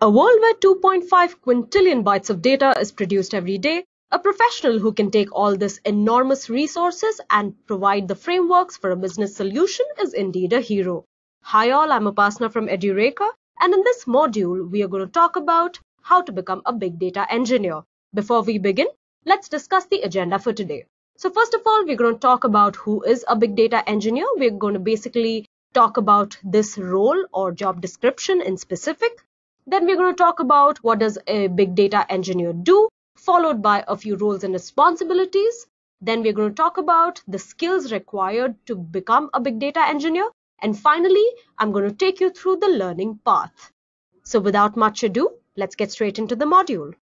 A world where 2.5 quintillion bytes of data is produced every day, a professional who can take all this enormous resources and provide the frameworks for a business solution is indeed a hero. Hi all, I'm Upasna from Edureka and in this module we are going to talk about how to become a big data engineer. Before we begin, let's discuss the agenda for today. So first of all, we're going to talk about who is a big data engineer. We're going to basically talk about this role or job description in specific. Then we're going to talk about what does a big data engineer do, followed by a few roles and responsibilities. Then we're going to talk about the skills required to become a big data engineer. And finally, I'm going to take you through the learning path. So without much ado, let's get straight into the module.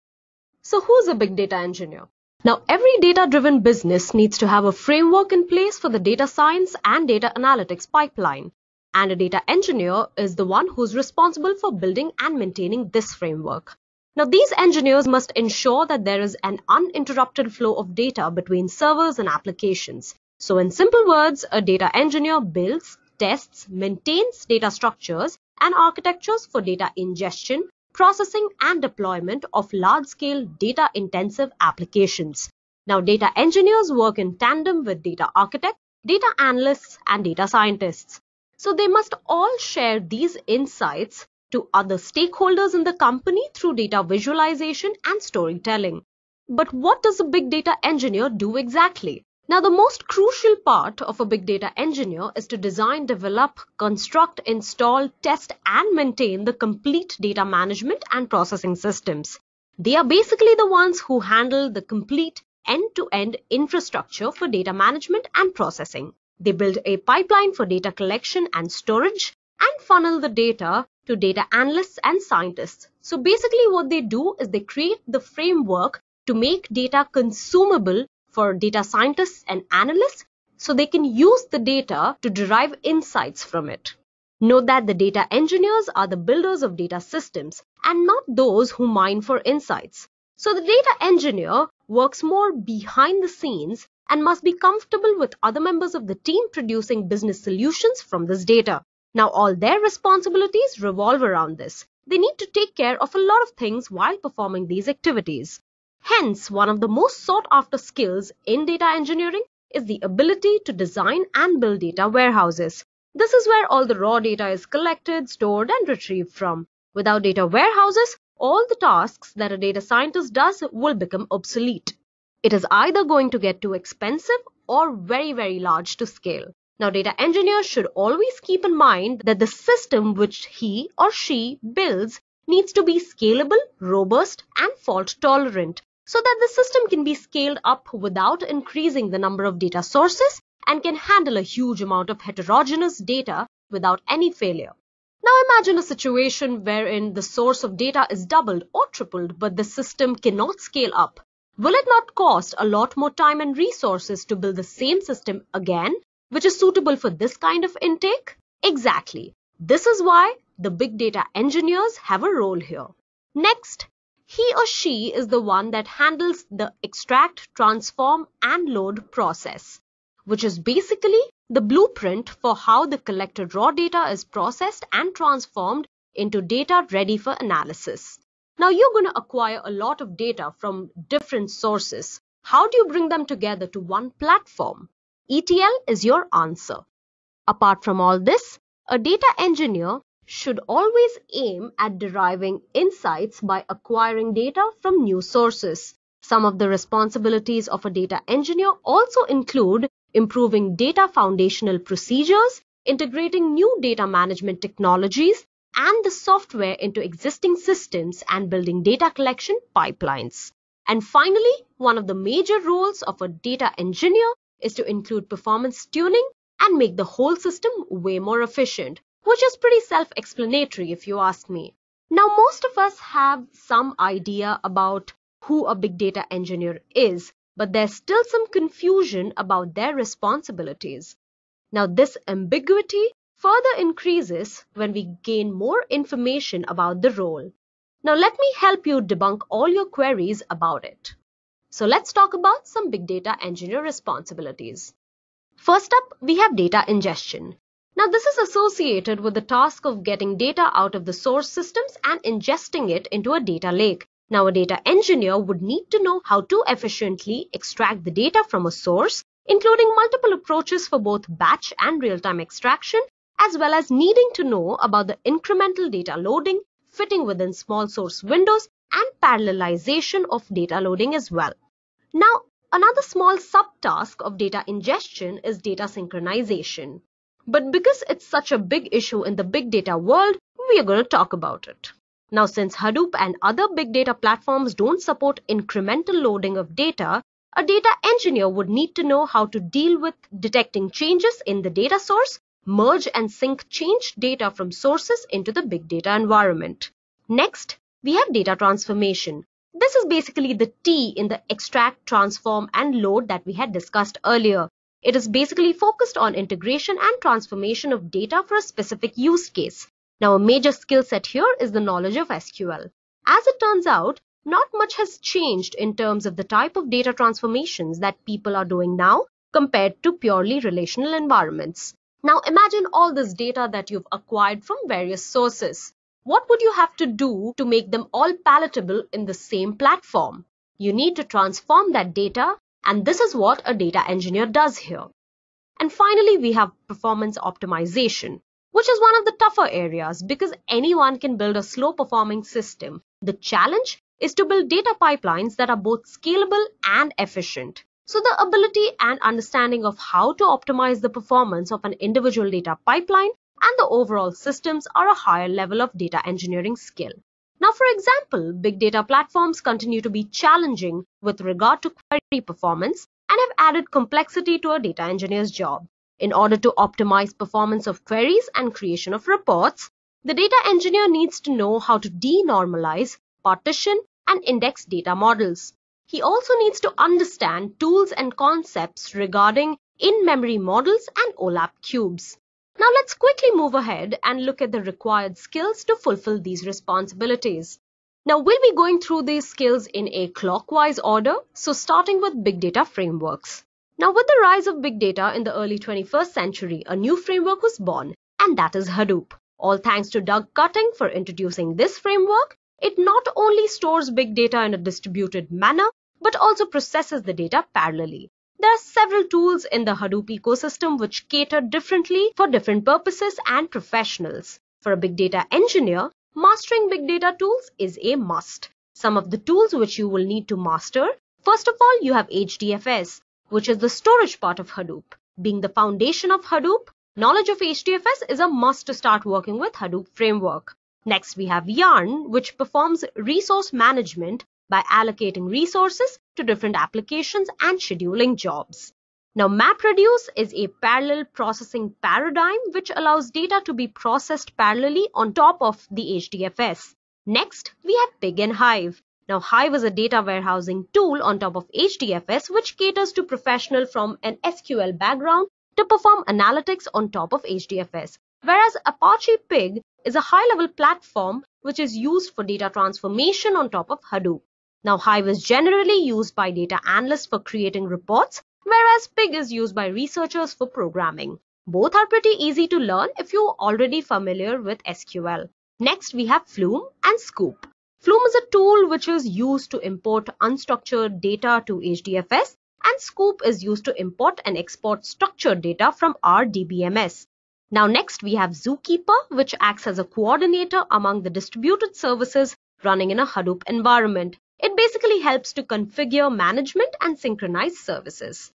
So who's a big data engineer? Now, every data-driven business needs to have a framework in place for the data science and data analytics pipeline. And a data engineer is the one who's responsible for building and maintaining this framework. Now, these engineers must ensure that there is an uninterrupted flow of data between servers and applications. So in simple words, a data engineer builds, tests, maintains data structures and architectures for data ingestion, processing and deployment of large-scale data-intensive applications. Now, data engineers work in tandem with data architects, data analysts, and data scientists. So they must all share these insights to other stakeholders in the company through data visualization and storytelling. But what does a big data engineer do exactly? Now, the most crucial part of a big data engineer is to design, develop, construct, install, test, and maintain the complete data management and processing systems. They are basically the ones who handle the complete end-to-end infrastructure for data management and processing. They build a pipeline for data collection and storage and funnel the data to data analysts and scientists. So basically what they do is they create the framework to make data consumable for data scientists and analysts so they can use the data to derive insights from it. Note that the data engineers are the builders of data systems and not those who mine for insights. So the data engineer works more behind the scenes and must be comfortable with other members of the team producing business solutions from this data. Now all their responsibilities revolve around this. They need to take care of a lot of things while performing these activities. Hence, one of the most sought after skills in data engineering is the ability to design and build data warehouses. This is where all the raw data is collected, stored, and retrieved from. Without data warehouses, all the tasks that a data scientist does will become obsolete. It is either going to get too expensive or very, very large to scale. Now, data engineers should always keep in mind that the system which he or she builds needs to be scalable, robust, and fault tolerant so that the system can be scaled up without increasing the number of data sources and can handle a huge amount of heterogeneous data without any failure. Now imagine a situation wherein the source of data is doubled or tripled but the system cannot scale up. Will it not cost a lot more time and resources to build the same system again, which is suitable for this kind of intake? Exactly. This is why the big data engineers have a role here. Next, he or she is the one that handles the extract, transform, and load process, which is basically the blueprint for how the collected raw data is processed and transformed into data ready for analysis. Now you're going to acquire a lot of data from different sources. How do you bring them together to one platform? ETL is your answer. Apart from all this, a data engineer should always aim at deriving insights by acquiring data from new sources. Some of the responsibilities of a data engineer also include improving data foundational procedures, integrating new data management technologies, and the software into existing systems and building data collection pipelines. And finally, one of the major roles of a data engineer is to include performance tuning and make the whole system way more efficient which is pretty self-explanatory if you ask me. Now, most of us have some idea about who a big data engineer is, but there's still some confusion about their responsibilities. Now, this ambiguity further increases when we gain more information about the role. Now, let me help you debunk all your queries about it. So let's talk about some big data engineer responsibilities. First up, we have data ingestion. Now this is associated with the task of getting data out of the source systems and ingesting it into a data lake. Now a data engineer would need to know how to efficiently extract the data from a source, including multiple approaches for both batch and real-time extraction, as well as needing to know about the incremental data loading, fitting within small source windows, and parallelization of data loading as well. Now, another small subtask of data ingestion is data synchronization. But because it's such a big issue in the big data world, we are going to talk about it. Now, since Hadoop and other big data platforms don't support incremental loading of data, a data engineer would need to know how to deal with detecting changes in the data source, merge and sync changed data from sources into the big data environment. Next, we have data transformation. This is basically the T in the extract, transform, and load that we had discussed earlier. It is basically focused on integration and transformation of data for a specific use case. Now, a major skill set here is the knowledge of SQL. As it turns out, not much has changed in terms of the type of data transformations that people are doing now compared to purely relational environments. Now, imagine all this data that you've acquired from various sources. What would you have to do to make them all palatable in the same platform? You need to transform that data and this is what a data engineer does here. And finally, we have performance optimization, which is one of the tougher areas because anyone can build a slow performing system. The challenge is to build data pipelines that are both scalable and efficient. So the ability and understanding of how to optimize the performance of an individual data pipeline and the overall systems are a higher level of data engineering skill. Now, for example, big data platforms continue to be challenging with regard to query performance and have added complexity to a data engineer's job. In order to optimize performance of queries and creation of reports, the data engineer needs to know how to denormalize, partition, and index data models. He also needs to understand tools and concepts regarding in-memory models and OLAP cubes. Now let's quickly move ahead and look at the required skills to fulfill these responsibilities. Now we'll be going through these skills in a clockwise order, so starting with big data frameworks. Now with the rise of big data in the early 21st century, a new framework was born, and that is Hadoop. All thanks to Doug Cutting for introducing this framework, it not only stores big data in a distributed manner, but also processes the data parallelly. There are several tools in the Hadoop ecosystem which cater differently for different purposes and professionals. For a big data engineer, mastering big data tools is a must. Some of the tools which you will need to master, first of all, you have HDFS, which is the storage part of Hadoop. Being the foundation of Hadoop, knowledge of HDFS is a must to start working with Hadoop framework. Next, we have Yarn, which performs resource management by allocating resources to different applications and scheduling jobs. Now, MapReduce is a parallel processing paradigm which allows data to be processed parallelly on top of the HDFS. Next, we have Pig and Hive. Now, Hive is a data warehousing tool on top of HDFS which caters to professional from an SQL background to perform analytics on top of HDFS. Whereas Apache Pig is a high-level platform which is used for data transformation on top of Hadoop. Now, Hive is generally used by data analysts for creating reports, whereas Pig is used by researchers for programming. Both are pretty easy to learn if you're already familiar with SQL. Next, we have Flume and Sqoop. Flume is a tool which is used to import unstructured data to HDFS and Sqoop is used to import and export structured data from RDBMS. Now next we have Zookeeper which acts as a coordinator among the distributed services running in a Hadoop environment. It basically helps to configure management and synchronize services.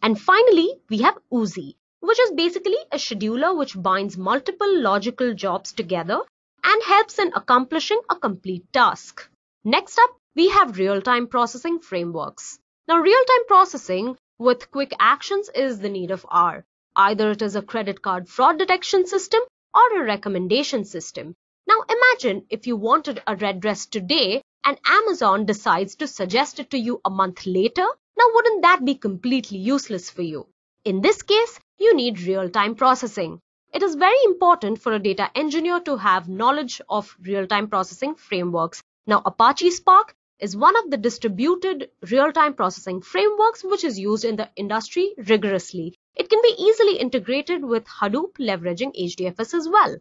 And finally, we have Oozie, which is basically a scheduler which binds multiple logical jobs together and helps in accomplishing a complete task. Next up, we have real-time processing frameworks. Now, real-time processing with quick actions is the need of hour. Either it is a credit card fraud detection system or a recommendation system. Now imagine if you wanted a red dress today and Amazon decides to suggest it to you a month later, now wouldn't that be completely useless for you? In this case, you need real-time processing. It is very important for a data engineer to have knowledge of real-time processing frameworks. Now Apache Spark is one of the distributed real-time processing frameworks which is used in the industry rigorously. It can be easily integrated with Hadoop leveraging HDFS as well.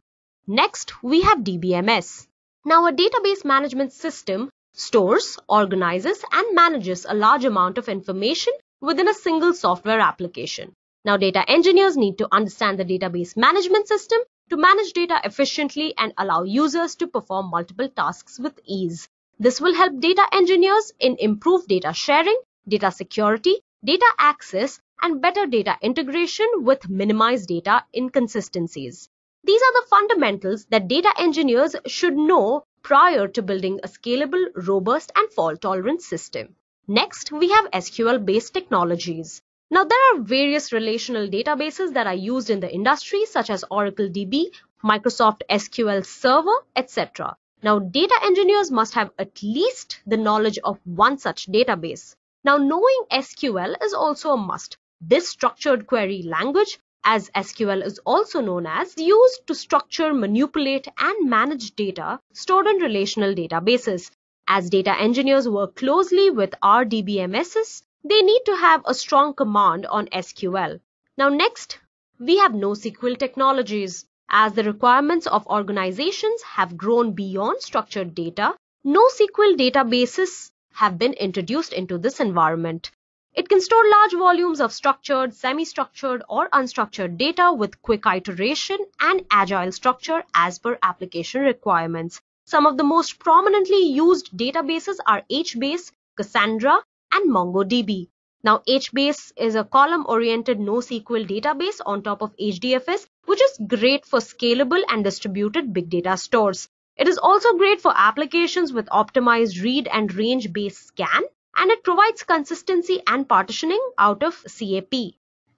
Next, we have DBMS. Now, a database management system stores, organizes, and manages a large amount of information within a single software application. Now, data engineers need to understand the database management system to manage data efficiently and allow users to perform multiple tasks with ease. This will help data engineers in improved data sharing, data security, data access, and better data integration with minimized data inconsistencies. These are the fundamentals that data engineers should know prior to building a scalable, robust, and fault-tolerant system. Next, we have SQL-based technologies. Now, there are various relational databases that are used in the industry, such as Oracle DB, Microsoft SQL Server, etc. Now, data engineers must have at least the knowledge of one such database. Now, knowing SQL is also a must. This structured query language as SQL is also known as, used to structure, manipulate, and manage data stored in relational databases. As data engineers work closely with RDBMSs, they need to have a strong command on SQL. Now next, we have NoSQL technologies. As the requirements of organizations have grown beyond structured data, NoSQL databases have been introduced into this environment. It can store large volumes of structured, semi-structured or unstructured data with quick iteration and agile structure as per application requirements. Some of the most prominently used databases are HBase, Cassandra, and MongoDB. Now, HBase is a column-oriented NoSQL database on top of HDFS, which is great for scalable and distributed big data stores. It is also great for applications with optimized read and range based scan and it provides consistency and partitioning out of CAP.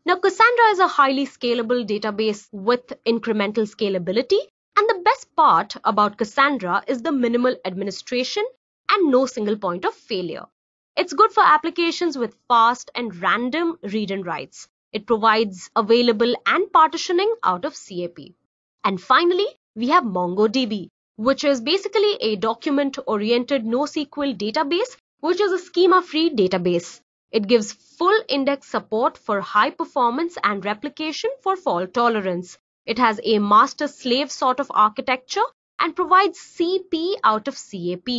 Now, Cassandra is a highly scalable database with incremental scalability. And the best part about Cassandra is the minimal administration and no single point of failure. It's good for applications with fast and random read and writes. It provides available and partitioning out of CAP. And finally, we have MongoDB, which is basically a document-oriented NoSQL database which is a schema-free database. It gives full index support for high performance and replication for fault tolerance. It has a master-slave sort of architecture and provides CP out of CAP.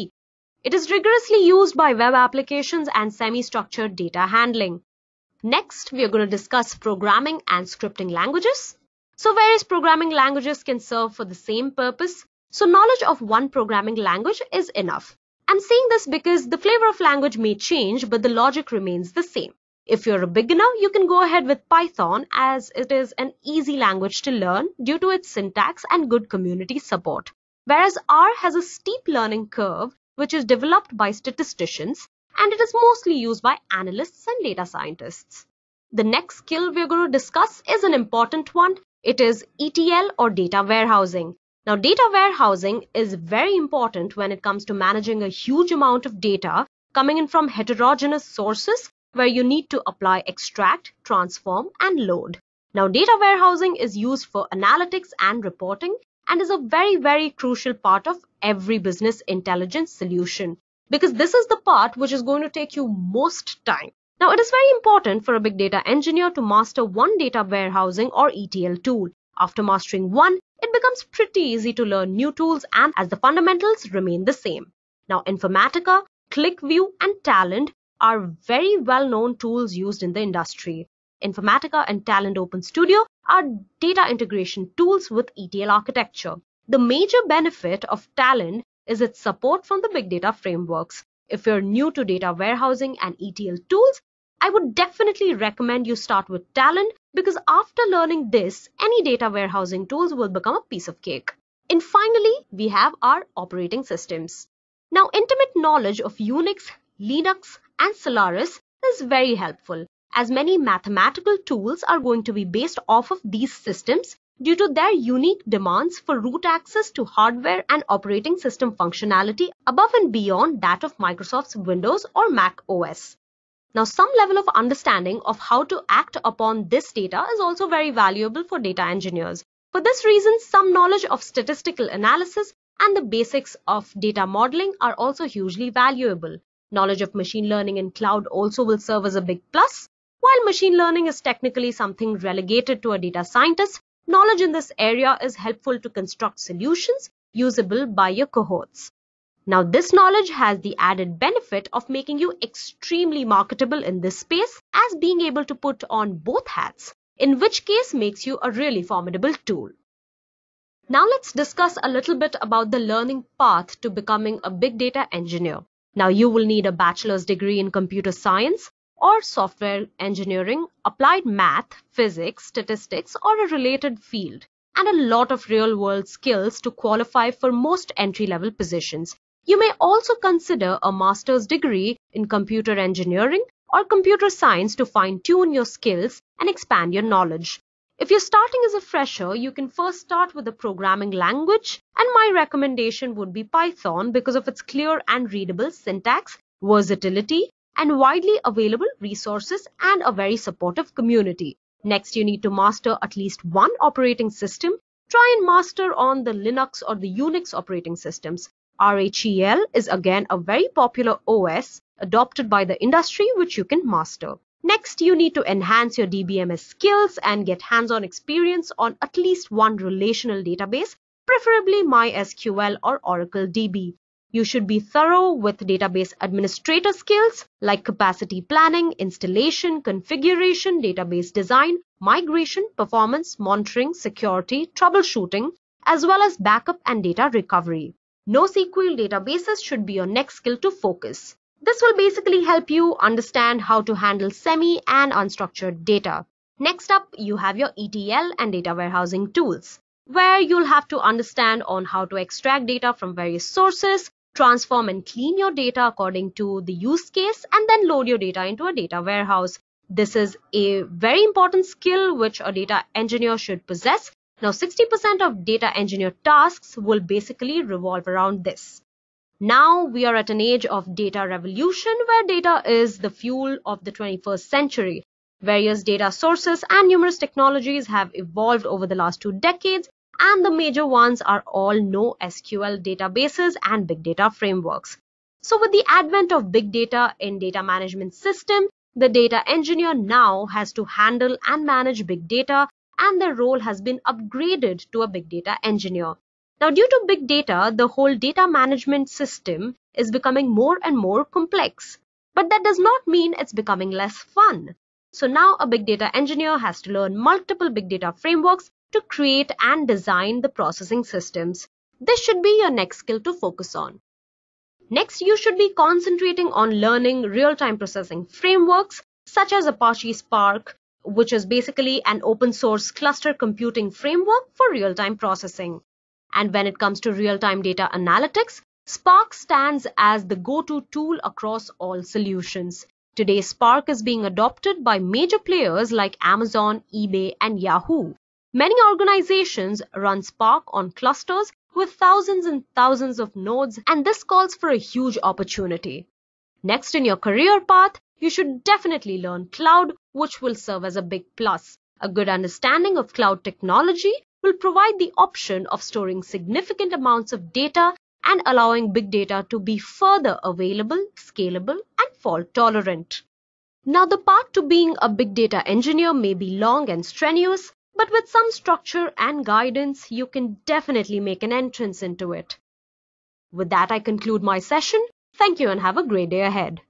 It is rigorously used by web applications and semi-structured data handling. Next, we are going to discuss programming and scripting languages. So various programming languages can serve for the same purpose. So knowledge of one programming language is enough. I'm saying this because the flavor of language may change, but the logic remains the same. If you're a beginner, you can go ahead with Python as it is an easy language to learn due to its syntax and good community support. Whereas R has a steep learning curve which is developed by statisticians and it is mostly used by analysts and data scientists. The next skill we're going to discuss is an important one. It is ETL or data warehousing. Now, data warehousing is very important when it comes to managing a huge amount of data coming in from heterogeneous sources where you need to apply extract, transform, and load. Now, data warehousing is used for analytics and reporting and is a very, very crucial part of every business intelligence solution because this is the part which is going to take you most time. Now, it is very important for a big data engineer to master one data warehousing or ETL tool. After mastering one, it becomes pretty easy to learn new tools and as the fundamentals remain the same. Now, Informatica, QlikView, and Talend are very well-known tools used in the industry. Informatica and Talend Open Studio are data integration tools with ETL architecture. The major benefit of Talend is its support from the big data frameworks. If you're new to data warehousing and ETL tools, I would definitely recommend you start with Talend because after learning this, any data warehousing tools will become a piece of cake. And finally, we have our operating systems. Now, intimate knowledge of Unix, Linux, and Solaris is very helpful as many mathematical tools are going to be based off of these systems due to their unique demands for root access to hardware and operating system functionality above and beyond that of Microsoft's Windows or Mac OS. Now, some level of understanding of how to act upon this data is also very valuable for data engineers. For this reason, some knowledge of statistical analysis and the basics of data modeling are also hugely valuable. Knowledge of machine learning and cloud also will serve as a big plus. While machine learning is technically something relegated to a data scientist, knowledge in this area is helpful to construct solutions usable by your cohorts. Now, this knowledge has the added benefit of making you extremely marketable in this space as being able to put on both hats, in which case makes you a really formidable tool. Now let's discuss a little bit about the learning path to becoming a big data engineer. Now you will need a bachelor's degree in computer science or software engineering, applied math, physics, statistics, or a related field, and a lot of real world skills to qualify for most entry level positions. You may also consider a master's degree in computer engineering or computer science to fine tune your skills and expand your knowledge. If you're starting as a fresher, you can first start with a programming language, and my recommendation would be Python because of its clear and readable syntax, versatility, and widely available resources and a very supportive community. Next, you need to master at least one operating system. Try and master on the Linux or the Unix operating systems. RHEL is again a very popular OS adopted by the industry which you can master. Next, you need to enhance your DBMS skills and get hands-on experience on at least one relational database, preferably MySQL or Oracle DB. You should be thorough with database administrator skills like capacity planning, installation, configuration, database design, migration, performance, monitoring, security, troubleshooting, as well as backup and data recovery. NoSQL databases should be your next skill to focus. This will basically help you understand how to handle semi and unstructured data. Next up, you have your ETL and data warehousing tools, where you'll have to understand on how to extract data from various sources, transform and clean your data according to the use case, and then load your data into a data warehouse. This is a very important skill which a data engineer should possess now 60% of data engineer tasks will basically revolve around this. Now we are at an age of data revolution where data is the fuel of the 21st century. Various data sources and numerous technologies have evolved over the last two decades and the major ones are all NoSQL databases and big data frameworks. So with the advent of big data in data management system, the data engineer now has to handle and manage big data and their role has been upgraded to a big data engineer. Now, due to big data, the whole data management system is becoming more and more complex. But that does not mean it's becoming less fun. So now a big data engineer has to learn multiple big data frameworks to create and design the processing systems. This should be your next skill to focus on. Next, you should be concentrating on learning real-time processing frameworks such as Apache Spark, which is basically an open source cluster computing framework for real-time processing. And when it comes to real-time data analytics, Spark stands as the go-to tool across all solutions. Today, Spark is being adopted by major players like Amazon, eBay, and Yahoo. Many organizations run Spark on clusters with thousands and thousands of nodes, and this calls for a huge opportunity. Next in your career path, you should definitely learn cloud, which will serve as a big plus. A good understanding of cloud technology will provide the option of storing significant amounts of data and allowing big data to be further available, scalable, and fault tolerant. Now, the path to being a big data engineer may be long and strenuous, but with some structure and guidance, you can definitely make an entrance into it. With that, I conclude my session. Thank you and have a great day ahead.